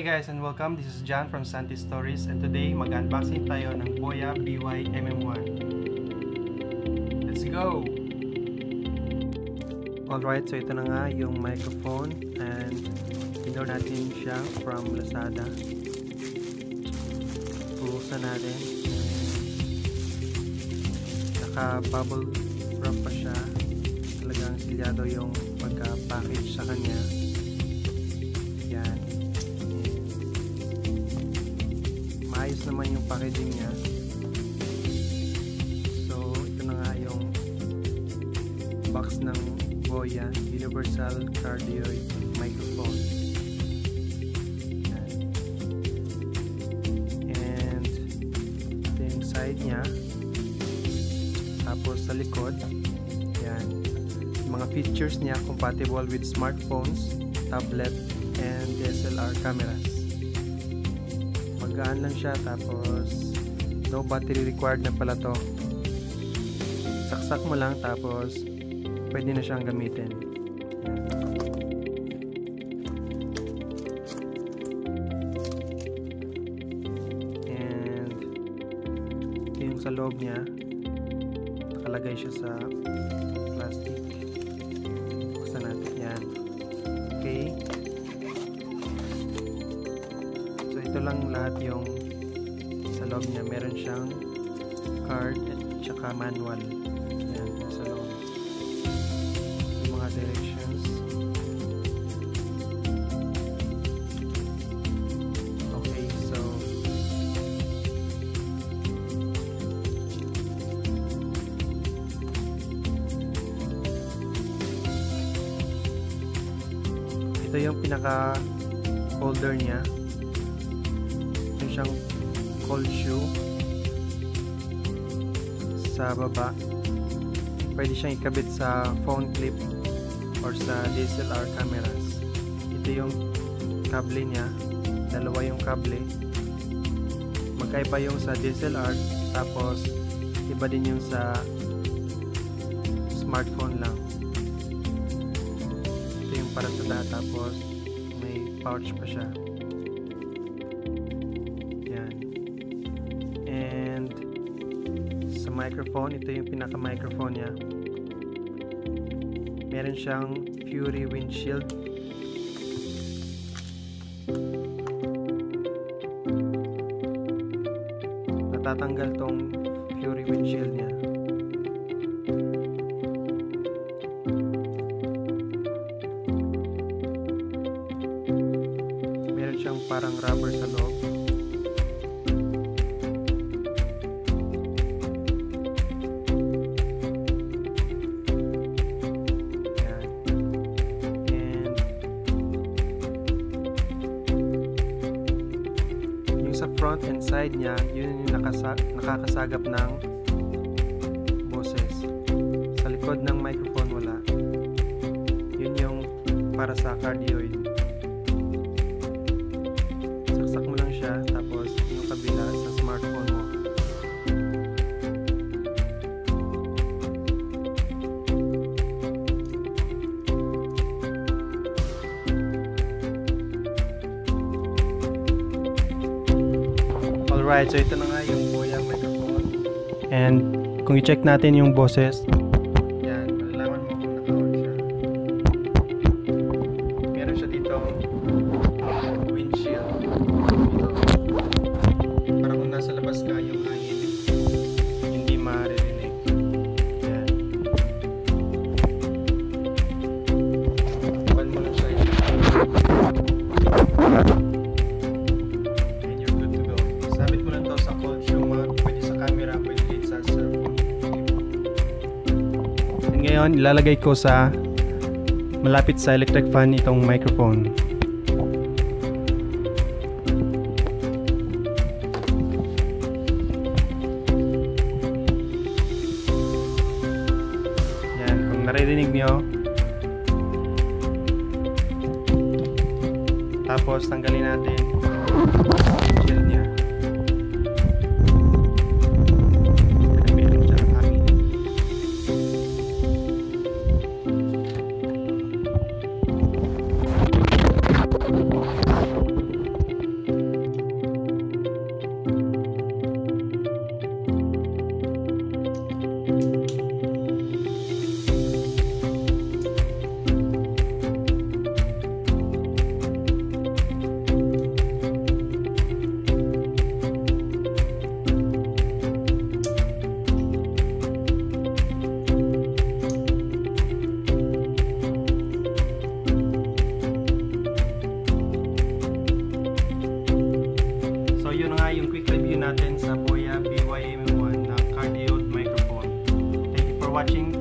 Hey guys and welcome, this is John from Santi Stories and today mag-unboxing tayo ng Boya BY MM1 Let's go! Alright, so ito na nga yung microphone and pinorder natin siya from Lazada. Buksan natin. Naka bubble wrap pa siya. Talagang silyado yung pagka-package sa kanya naman yung packaging niya. So ito na nga yung box ng Boya Universal Cardioid Microphone. And ito yung side niya. Tapos sa likod yan mga features niya compatible with smartphones tablet and DSLR cameras magaan lang siya tapos no battery required na pala to. Saksak mo lang tapos pwede na siyang gamitin. And yung sa loob niya nakalagay siya sa plastic lang lahat yung sa loob niya. Meron siyang card at saka manual. Yan sa loob. Yung mga directions. Okay so ito yung pinaka holder niya siyang cold shoe sa baba. Pwede siyang ikabit sa phone clip or sa DSLR cameras. Ito yung kable niya. Dalawa yung kable. Magkaiba yung sa DSLR tapos iba din yung sa smartphone lang. Ito yung para sa data tapos may pouch pa siya and sa microphone ito yung pinaka microphone niya. Meron siyang Fury windshield. Natatanggal tong Fury windshield niya. Meron siyang parang rubber sa loob front and side niya yun yung nakasa nakakasagap ng boses. Sa likod ng microphone wala. Yun yung para sa cardioid Alright, so ito na nga yung Boya microphone and kung i-check natin yung boses sabit mo lang to sa cold shoe mo. Pwede sa camera pwede sa cellphone. And ngayon ilalagay ko sa malapit sa electric fan itong microphone. Yan, kung naririnig nyo. Tapos tanggalin natin watching.